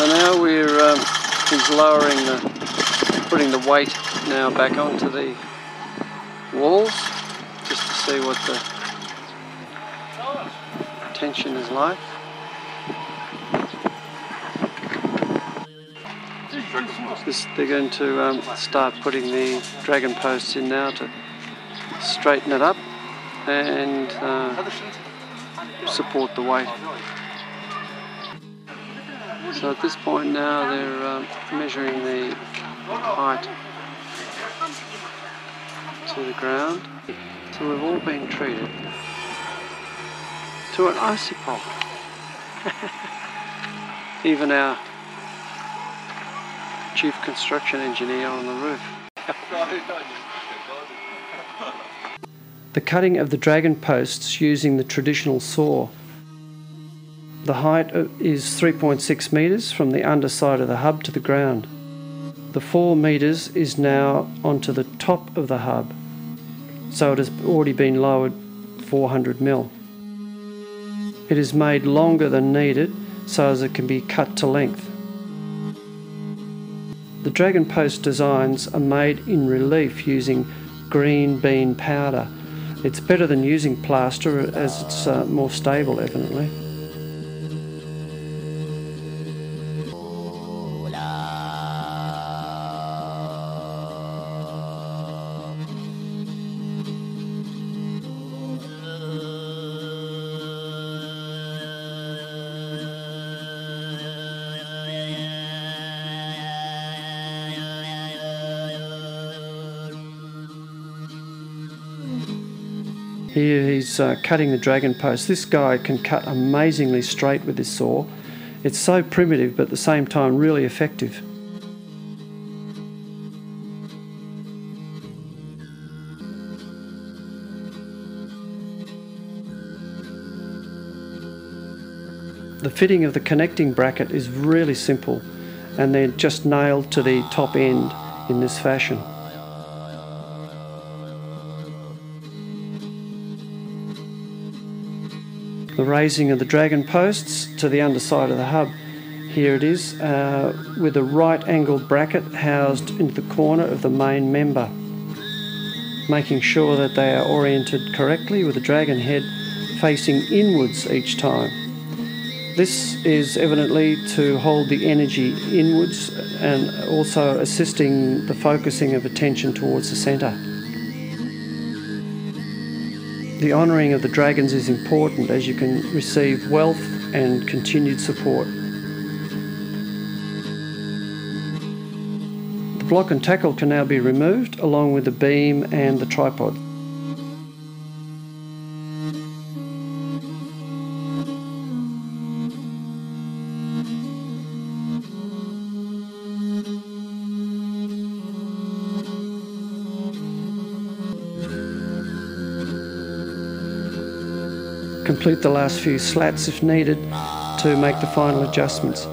So now we're um, he's lowering the, putting the weight now back onto the walls, just to see what the tension is like. This, they're going to um, start putting the dragon posts in now to straighten it up and uh, support the weight. So at this point now they're uh, measuring the height to the ground. So we've all been treated to an icy pop. Even our chief construction engineer on the roof. the cutting of the dragon posts using the traditional saw the height is 3.6 metres from the underside of the hub to the ground. The 4 metres is now onto the top of the hub, so it has already been lowered 400 mil. It is made longer than needed so as it can be cut to length. The Dragon Post designs are made in relief using green bean powder. It's better than using plaster as it's uh, more stable evidently. Here he's uh, cutting the dragon post. This guy can cut amazingly straight with this saw. It's so primitive but at the same time really effective. The fitting of the connecting bracket is really simple and they're just nailed to the top end in this fashion. The raising of the dragon posts to the underside of the hub. Here it is, uh, with a right angled bracket housed into the corner of the main member, making sure that they are oriented correctly with the dragon head facing inwards each time. This is evidently to hold the energy inwards and also assisting the focusing of attention towards the centre. The honouring of the dragons is important as you can receive wealth and continued support. The block and tackle can now be removed along with the beam and the tripod. Complete the last few slats if needed to make the final adjustments.